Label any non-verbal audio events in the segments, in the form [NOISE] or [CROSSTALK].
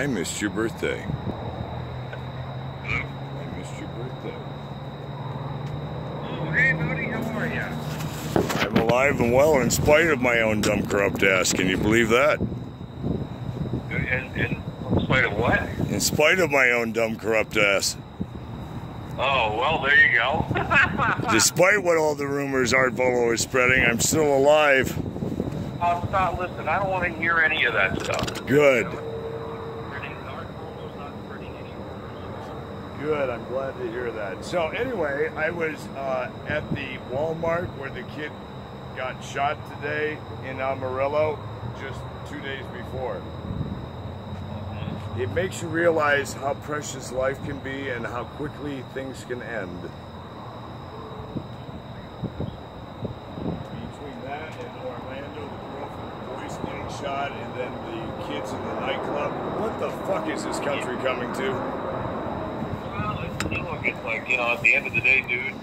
I missed your birthday. Hello? I missed your birthday. Oh, hey, buddy, how are you? I'm alive and well in spite of my own dumb, corrupt ass. Can you believe that? In, in spite of what? In spite of my own dumb, corrupt ass. Oh, well, there you go. [LAUGHS] Despite what all the rumors Art Volo is spreading, I'm still alive. oh, stop, listen, I don't want to hear any of that stuff. Good. Pretty- Art Polo's not spreading any rumors. Good. I'm glad to hear that. So anyway, I was uh, at the Walmart where the kid got shot today in Amarillo, just two days before. It makes you realize how precious life can be and how quickly things can end. Between that and Orlando, the girl from the voice getting shot, and then the kids in the nightclub. What the fuck is this country coming to? Well, it's, look, it's like, you know, at the end of the day, dude,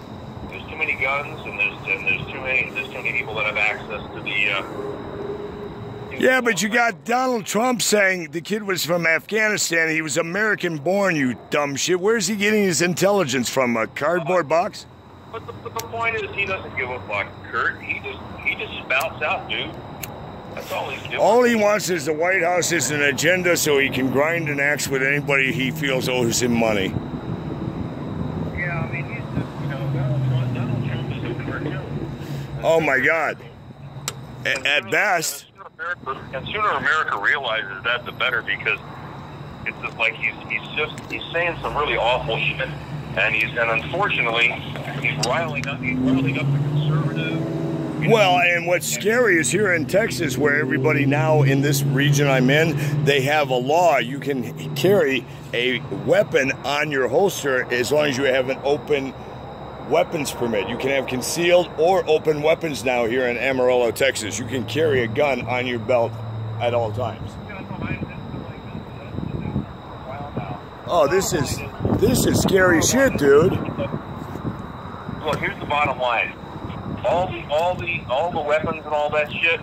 there's too many guns and there's, and there's too many, there's too many people that have access to the, uh, Yeah, but you got Donald Trump saying the kid was from Afghanistan. He was American born, you dumb shit. Where's he getting his intelligence from? A cardboard box? But the, but the point is, he doesn't give a fuck, Kurt. He just he just spouts out, dude. That's all he's doing. All he wants is the White House is an agenda so he can grind an axe with anybody he feels owes him money. Yeah, I mean, he's just you know Donald Trump. Donald Trump is a cartoon. Oh my God. A- At best. And sooner America realizes that, the better, because it's just like he's he's just he's saying some really awful shit, and he's and unfortunately he's riling up he's riling up the conservative. Well, and what's scary is here in Texas, where everybody now in this region I'm in, they have a law. You can carry a weapon on your holster as long as you have an open weapons permit. You can have concealed or open weapons now here in Amarillo, Texas. You can carry a gun on your belt at all times. Oh, this is this is scary shit, dude. Look, here's the bottom line: all the all the all the weapons and all that shit.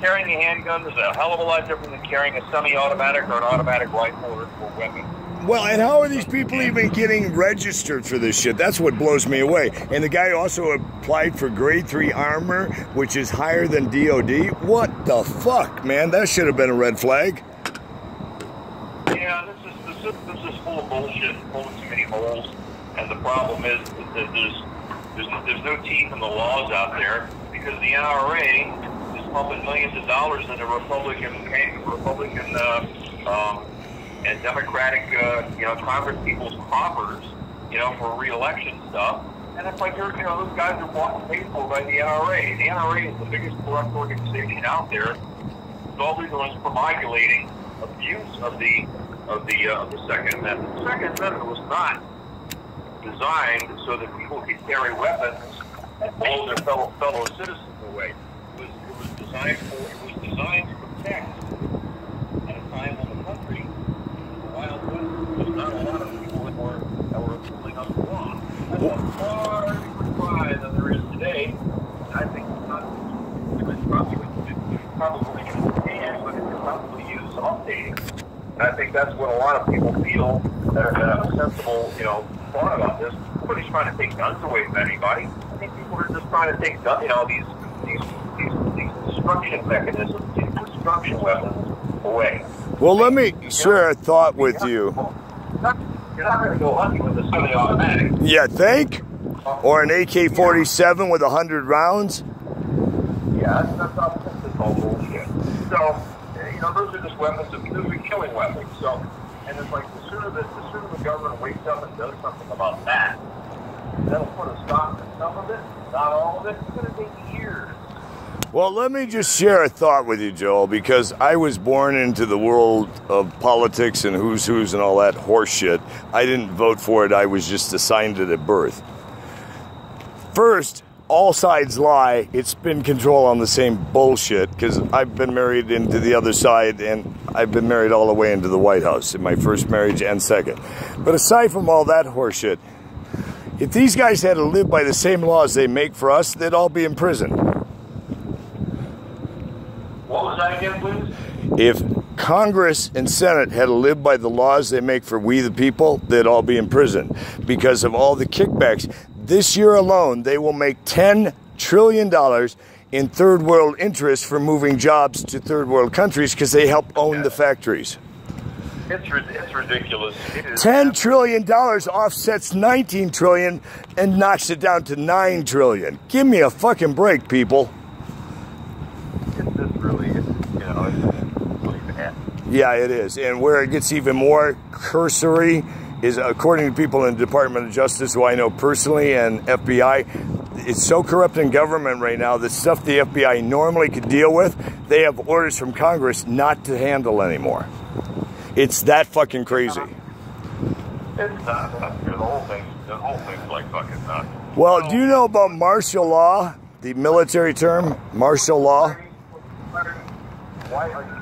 Carrying a handgun is a hell of a lot different than carrying a semi-automatic or an automatic rifle or, or weapon. Well, and how are these people even getting registered for this shit? That's what blows me away. And the guy also applied for grade three armor, which is higher than DOD. What the fuck, man? That should have been a red flag. Yeah, this is this is, this is full of bullshit, full of too many holes. And the problem is that there's there's there's no teeth in the laws out there because the NRA is pumping millions of dollars into Republican Republican uh, um, and Democratic uh, you know Congress people's coffers, you know, for re-election stuff. And it's like you're, you know, those guys are bought and paid for by the NRA. The NRA is the biggest corrupt organization out there. All they're promulgating abuse of the of the uh, of the Second Amendment. The Second Amendment was not designed so that people could carry weapons and blow their fellow fellow citizens away. It was it was designed for it was designed to protect at a time when the country, the Wild West, was not a lot of people that were that were pulling up the law. That's a far different cry than there is today. I think not it was probably probably but it could probably use. And I think that's what a lot of people feel that, are, that have a sensible, you know, thought about this. Nobody's trying to take guns away from anybody. I think people are just trying to take, you know, these these these, these destruction mechanisms, these destruction weapons away. Well, let me share a thought with you. You're not going to go hunting with a semi-automatic. Yeah, think? Or an AK 47 with 100 rounds? Yeah, that's, that's all, that's all bullshit. So, you know, those are just weapons, of, those are killing weapons. So, and it's like the sooner that the sooner the government wakes up and does something about that, that'll put a stop to some of it, not all of it. It's going to take years. Well, let me just share a thought with you, Joel, because I was born into the world of politics and who's who's and all that horseshit. I didn't vote for it, I was just assigned it at birth. First, all sides lie. It's been control on the same bullshit because I've been married into the other side and I've been married all the way into the White House in my first marriage and second. But aside from all that horseshit, if these guys had to live by the same laws they make for us, they'd all be in prison. What was that again, please? If Congress and Senate had to live by the laws they make for we the people, they'd all be in prison because of all the kickbacks. This year alone, they will make $10 trillion in third world interest for moving jobs to third world countries because they help own the factories. It's, it's ridiculous. It $10 trillion offsets 19 trillion and knocks it down to 9 trillion. Give me a fucking break, people. It's just really, it's, you know, it's really bad. Yeah, it is. And where it gets even more cursory is according to people in the Department of Justice who I know personally and FBI, it's so corrupt in government right now, the stuff the FBI normally could deal with, they have orders from Congress not to handle anymore. It's that fucking crazy. It's nuts. The whole thing, the whole thing's like fucking nuts. Well, do you know about martial law? The military term, martial law? Why are you still in Texas?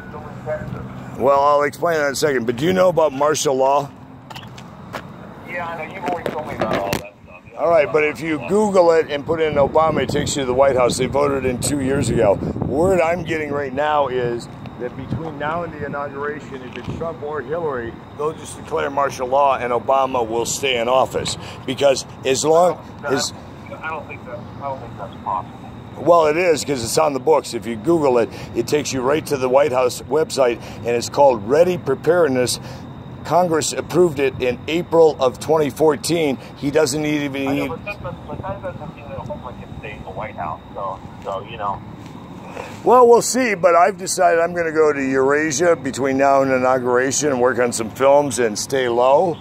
Well, I'll explain that in a second. But do you know about martial law? Yeah, I know. You've always told me about all that stuff. Yeah. All right, but if you Google it and put in Obama, it takes you to the White House. They voted in two years ago. Word I'm getting right now is that between now and the inauguration, if it's Trump or Hillary, they'll just declare martial law and Obama will stay in office. Because as long as I don't think that's. I don't think that's possible. Well, it is because it's on the books. If you Google it, it takes you right to the White House website, and it's called Ready Preparedness. Congress approved it in April of 2014. He doesn't even need. know, but that doesn't, but that doesn't mean that Obama can stay in the White House. So, so you know. Well, we'll see. But I've decided I'm going to go to Eurasia between now and inauguration and work on some films and stay low.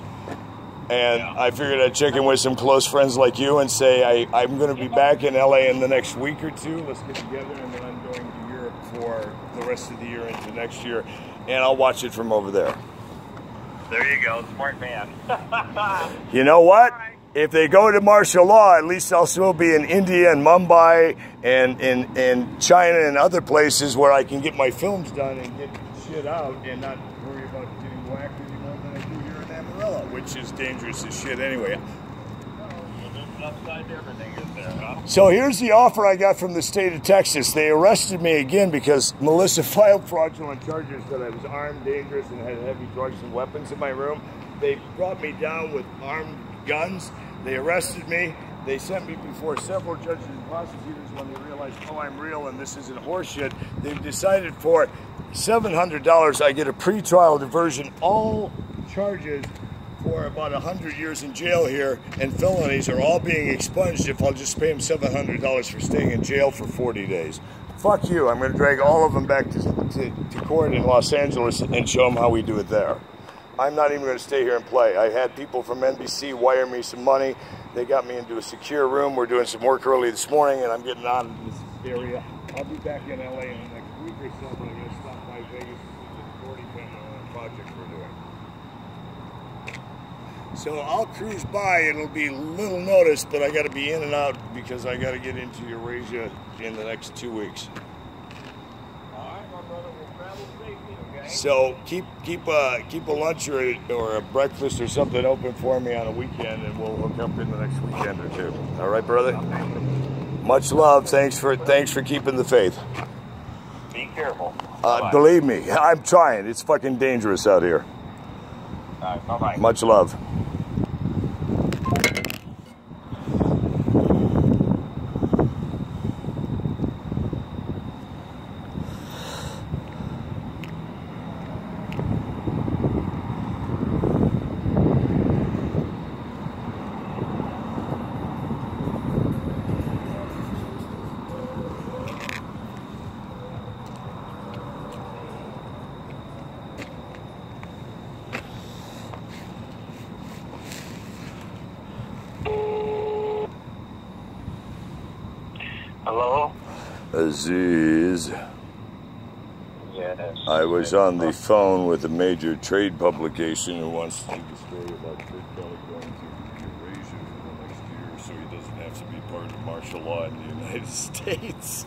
And I figured I'd check in with some close friends like you and say I, I'm going to be back in LA in the next week or two. Let's get together, and then I'm going to Europe for the rest of the year into next year, and I'll watch it from over there. There you go, smart man. [LAUGHS] You know what? If they go to martial law, at least I'll still be in India and Mumbai and in and China and other places where I can get my films done and get shit out and not worry about getting whacked any more than I do here which is dangerous as shit anyway. So here's the offer I got from the state of Texas. They arrested me again because Melissa [LAUGHS] filed fraudulent charges that I was armed, dangerous, and had heavy drugs and weapons in my room. They brought me down with armed guns. They arrested me. They sent me before several judges and prosecutors when they realized, oh, I'm real and this isn't horseshit. They've decided for $700 I get a pretrial diversion. All charges for about 100 years in jail here and felonies are all being expunged if I'll just pay them $700 for staying in jail for 40 days. Fuck you. I'm going to drag all of them back to, to, to court in Los Angeles and show them how we do it there. I'm not even going to stay here and play. I had people from NBC wire me some money. They got me into a secure room. We're doing some work early this morning, and I'm getting out of this area. I'll be back in LA in the next week or so, but I'm going to stop by Vegas to the 40 on a project we're doing. So I'll cruise by. It'll be little notice, but I got to be in and out because I got to get into Eurasia in the next two weeks. All right, my brother We'll travel safely, okay? So keep keep a keep a lunch or a, or a breakfast or something open for me on a weekend, and we'll hook up in the next weekend or two. All right, brother. Much love. Thanks for thanks for keeping the faith. Be careful. Uh, believe me, I'm trying. It's fucking dangerous out here. All right, bye-bye. Much love. Hello? Aziz, Yes. I was on the phone with a major trade publication who wants to do a story about Big going to Eurasia for the next year so he doesn't have to be part of martial law in the United [LAUGHS] States.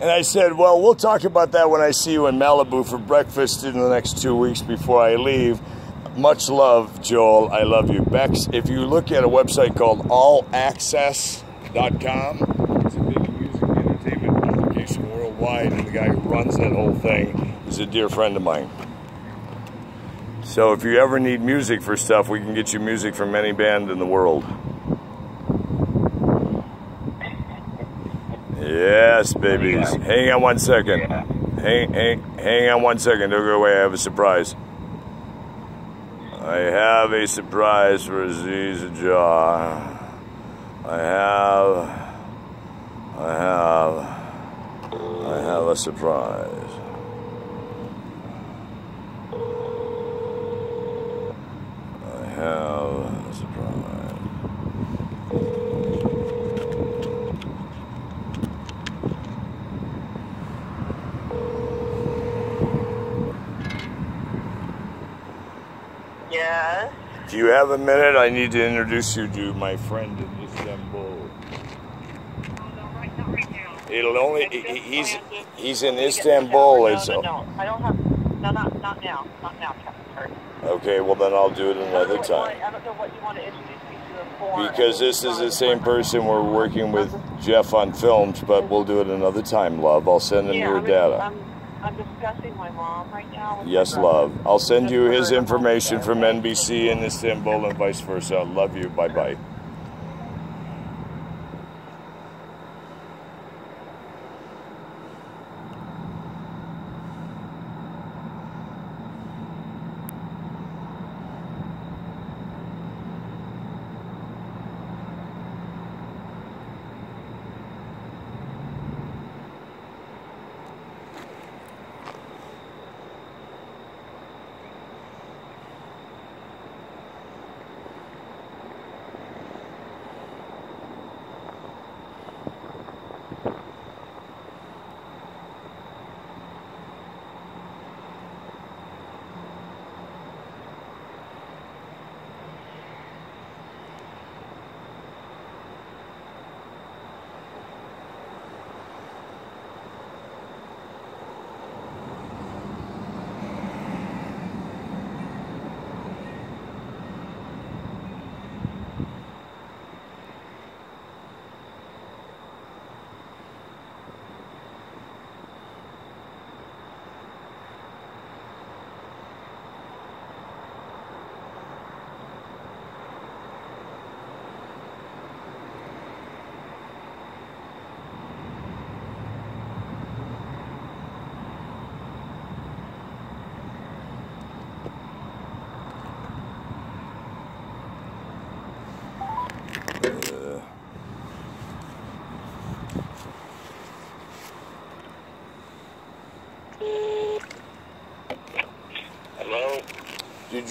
And I said, Well, we'll talk about that when I see you in Malibu for breakfast in the next two weeks before I leave. Much love, Joel. I love you. Bex, if you look at a website called allaccess.com, it's a big music entertainment publication worldwide. worldwide, and the guy who runs that whole thing is a dear friend of mine. So if you ever need music for stuff, we can get you music from any band in the world. Yes, babies. Hang on one second. Hang, hang, hang on one second. Don't go away. I have a surprise. I have a surprise for Aziz Jaw. I have, I have a surprise. I have a surprise. Yes. Do you have a minute? I need to introduce you to my friend in Istanbul. It'll only he- he- he's he's in Istanbul. No, It's no, no, I don't have. No, not not now. Not now, Captain okay. Well, then I'll do it another know what you want- time I don't know what you want to introduce me to because this is the same person we're working with Jeff on films, but we'll do it another time, love. I'll send him your data. I'm, I'm discussing my mom right now. Yes, love. I'll send you his information from. NBC in Istanbul and vice versa. Love you. Bye bye.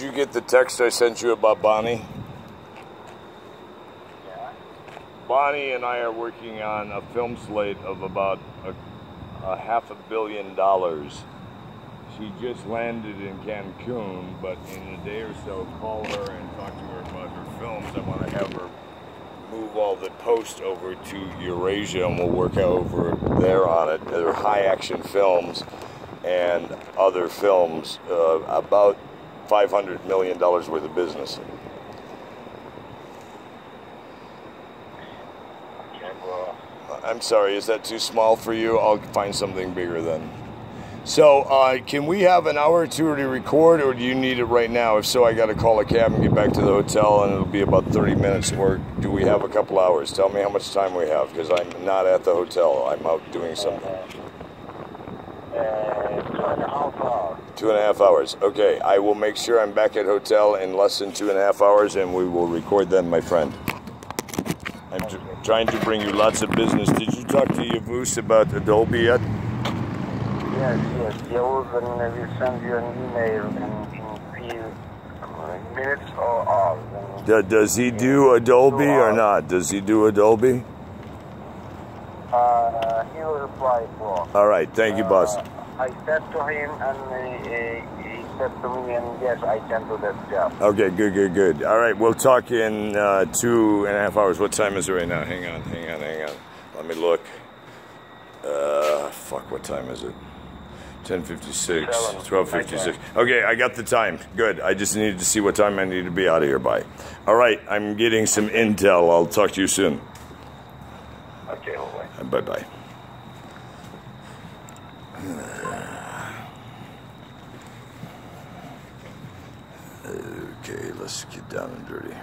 You get the text I sent you about Bonnie? Yeah. Bonnie and I are working on a film slate of about a, a half a billion dollars. She just landed in Cancun, but in a day or so, call her and talk to her about her films. I want to have her move all the post over to Eurasia, and we'll work over there on it. They're high action films and other films, uh, about $500 million worth of business. I'm sorry, is that too small for you? I'll find something bigger then. So, uh, can we have an hour or two to record, or do you need it right now? If so, I got to call a cab and get back to the hotel, and it'll be about 30 minutes. Or do we have a couple hours? Tell me how much time we have, because I'm not at the hotel. I'm out doing something. uh, two and a half hours. Two and a half hours. Okay, I will make sure I'm back at hotel in less than two and a half hours, and we will record then, my friend. I'm tr- trying to bring you lots of business. Did you talk to Yavuz about Adobe yet? Yes, yes. Yavuz and we send you an email in, in few uh, minutes or hours. Do- Does he do Adobe or not? Does he do Adobe? uh, he will reply for. All right, thank you, boss. I said to him and uh, he said to me, and yes, I can do that job. Okay, good, good, good. All right, we'll talk in uh, two and a half hours. What time is it right now? Hang on, hang on, hang on. Let me look. Uh, fuck, what time is it? 10.56, 12.56. Okay, I got the time. Good. I just needed to see what time I need to be out of here by. All right, I'm getting some intel. I'll talk to you soon. Okay, all right. Bye bye. Okay, let's get down and dirty.